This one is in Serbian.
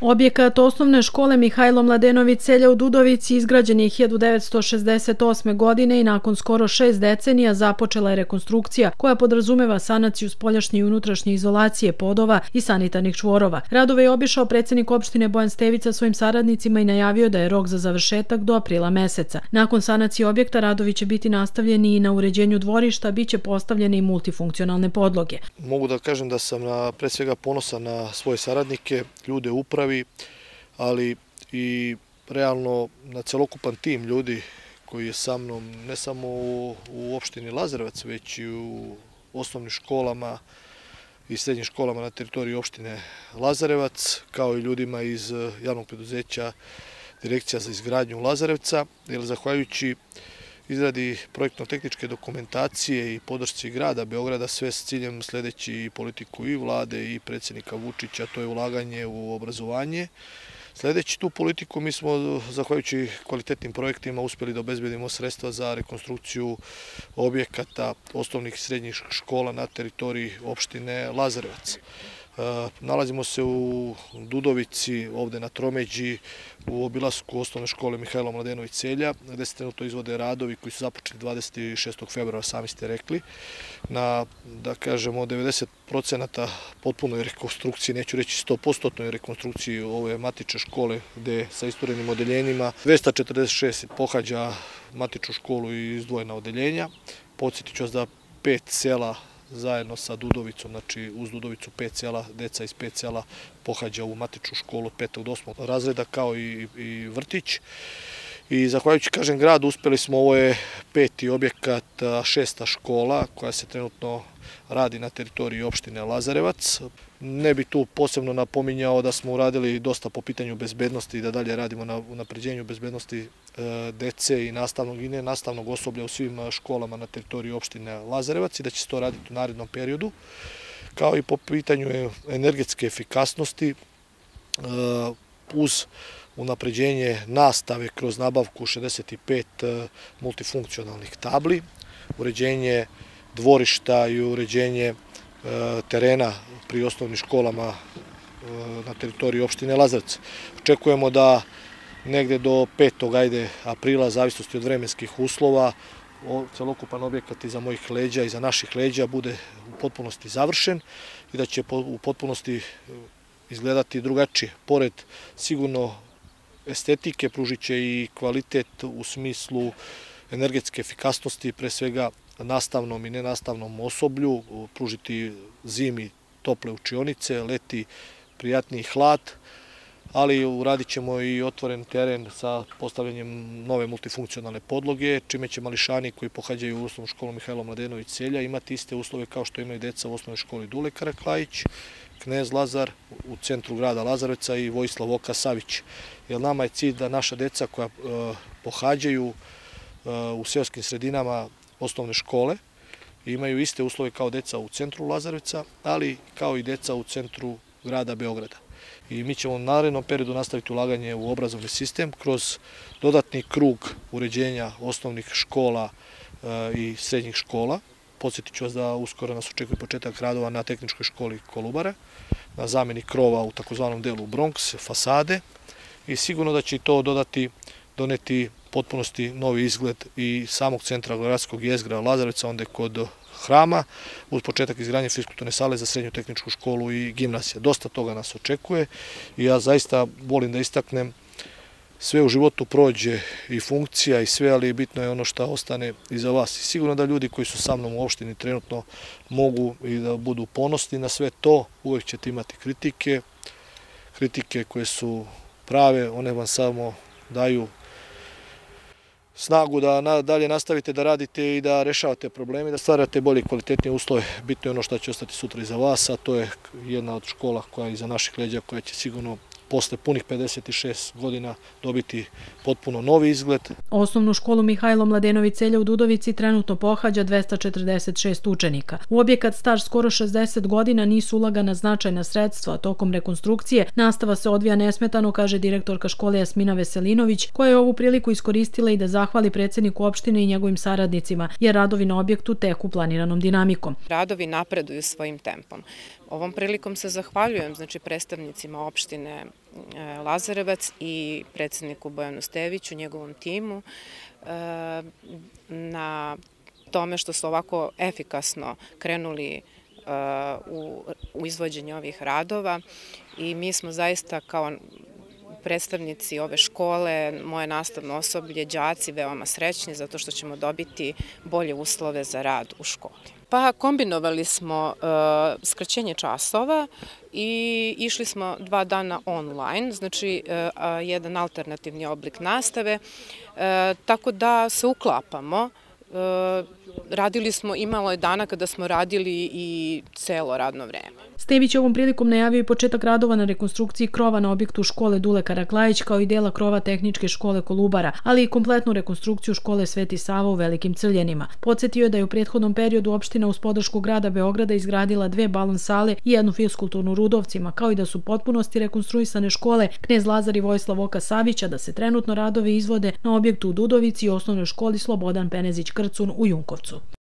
Objekat osnovne škole Mihajlo Mladenović Celja u Dudovici izgrađen je 1968. godine i nakon skoro šest decenija započela je rekonstrukcija koja podrazumeva sanaciju spoljašnje i unutrašnje izolacije podova i sanitarnih čvorova. Radove je obišao predsednik opštine Bojan Stevica svojim saradnicima i najavio da je rok za završetak do aprila meseca. Nakon sanacije objekta radovi će biti nastavljeni i na uređenju dvorišta, bit će postavljene i multifunkcionalne podloge. Mogu da kažem da sam na, pre svega ponosan na svoje saradnike, ljude upravi, ali i realno na celokupan tim ljudi koji je sa mnom ne samo u, u opštini Lazarevac, već i u osnovnim školama i srednjim školama na teritoriji opštine Lazarevac, kao i ljudima iz javnog preduzeća Direkcija za izgradnju Lazarevca, jer zahvaljujući izradi projektno-tehničke dokumentacije i podršci grada Beograda sve s ciljem sledeći politiku i vlade i predsednika Vučića, to je ulaganje u obrazovanje. Sledeći tu politiku mi smo, zahvaljujući kvalitetnim projektima, uspeli da obezbedimo sredstva za rekonstrukciju objekata osnovnih i srednjih škola na teritoriji opštine Lazarevac. E, nalazimo se u Dudovici, ovde na Tromeđi, u obilasku osnovne škole Mihajlo Mladenović Celja, gde se trenutno izvode radovi koji su započeli 26. februara, sami ste rekli, na, da kažemo, 90% potpunoj rekonstrukciji, neću reći 100% rekonstrukciji ove matične škole, gde sa istorenim odeljenjima 246 pohađa matičnu školu i izdvojena odeljenja. Podsjetit ću vas da pet sela zajedno sa Dudovicom, znači uz Dudovicu pet sela, deca iz pet sela pohađa u matičnu školu od petog do osmog razreda kao i, i vrtić. I zahvaljujući, kažem, grad, uspeli smo, ovo je peti objekat, šesta škola koja se trenutno radi na teritoriji opštine Lazarevac. Ne bi tu posebno napominjao da smo uradili dosta po pitanju bezbednosti i da dalje radimo na unapređenju bezbednosti dece i nastavnog i nenastavnog osoblja u svim školama na teritoriji opštine Lazarevac i da će se to raditi u narednom periodu, kao i po pitanju energetske efikasnosti e, uz unapređenje nastave kroz nabavku 65 e, multifunkcionalnih tabli, uređenje dvorišta i uređenje e, terena pri osnovnim školama e, na teritoriji opštine Lazarec. Očekujemo da negde do 5. ajde aprila, zavisnosti od vremenskih uslova, celokupan objekat iza mojih leđa i za naših leđa bude u potpunosti završen i da će u potpunosti izgledati drugačije. Pored sigurno estetike pružit će i kvalitet u smislu energetske efikasnosti, pre svega nastavnom i nenastavnom osoblju, pružiti zimi tople učionice, leti prijatniji hlad, ali uradit ćemo i otvoren teren sa postavljanjem nove multifunkcionalne podloge, čime će mališani koji pohađaju u osnovnu školu Mihajlo Mladenović Celja imati iste uslove kao što imaju deca u osnovnoj školi Dule Karaklajić, Knez Lazar u centru grada Lazareca i Vojislav Oka Savić. Jer nama je cilj da naša deca koja e, pohađaju e, u seoskim sredinama osnovne škole imaju iste uslove kao deca u centru Lazarevca, ali kao i deca u centru grada Beograda. I mi ćemo u narednom periodu nastaviti ulaganje u obrazovni sistem kroz dodatni krug uređenja osnovnih škola e, i srednjih škola. Podsjetit ću vas da uskoro nas očekuje početak radova na tehničkoj školi Kolubara, na zameni krova u takozvanom delu Bronx, fasade i sigurno da će to dodati, doneti potpunosti novi izgled i samog centra gradskog jezgra Lazarevca, onda kod hrama, uz početak izgradnje fiskulturne sale za srednju tehničku školu i gimnasija. Dosta toga nas očekuje i ja zaista volim da istaknem sve u životu prođe i funkcija i sve, ali bitno je ono što ostane iza vas. I sigurno da ljudi koji su sa mnom u opštini trenutno mogu i da budu ponosni na sve to, uvek ćete imati kritike, kritike koje su prave, one vam samo daju snagu da dalje nastavite da radite i da rešavate probleme, da stvarate bolje kvalitetnije uslove. Bitno je ono što će ostati sutra iza vas, a to je jedna od škola koja je iza naših leđa, koja će sigurno posle punih 56 godina dobiti potpuno novi izgled. Osnovnu školu Mihajlo Mladenović Celja u Dudovici trenutno pohađa 246 učenika. U objekat star skoro 60 godina nisu ulagana značajna sredstva. Tokom rekonstrukcije nastava se odvija nesmetano, kaže direktorka škole Jasmina Veselinović, koja je ovu priliku iskoristila i da zahvali predsedniku opštine i njegovim saradnicima, jer radovi na objektu teku planiranom dinamikom. Radovi napreduju svojim tempom. Ovom prilikom se zahvaljujem znači, predstavnicima opštine e, Lazarevac i predsedniku Bojanu Steviću, njegovom timu, e, na tome što su ovako efikasno krenuli e, u, u izvođenje ovih radova i mi smo zaista kao predstavnici ove škole, moje nastavno osoblje, đaci veoma srećni zato što ćemo dobiti bolje uslove za rad u školi. Pa kombinovali smo uh, skraćenje časova i išli smo dva dana online, znači uh, jedan alternativni oblik nastave, uh, tako da se uklapamo. Radili smo, imalo je dana kada smo radili i celo radno vreme. Stević ovom prilikom najavio i početak radova na rekonstrukciji krova na objektu škole Dule Karaklajić kao i dela krova tehničke škole Kolubara, ali i kompletnu rekonstrukciju škole Sveti Sava u Velikim Crljenima. Podsjetio je da je u prethodnom periodu opština uz podršku grada Beograda izgradila dve balon sale i jednu fiskulturnu Rudovcima, kao i da su potpunosti rekonstruisane škole Knez Lazar i Vojslav Oka Savića, da se trenutno radovi izvode na objektu u Dudovici i osnovnoj školi Slobodan Penezić Krcun u Junkovcu.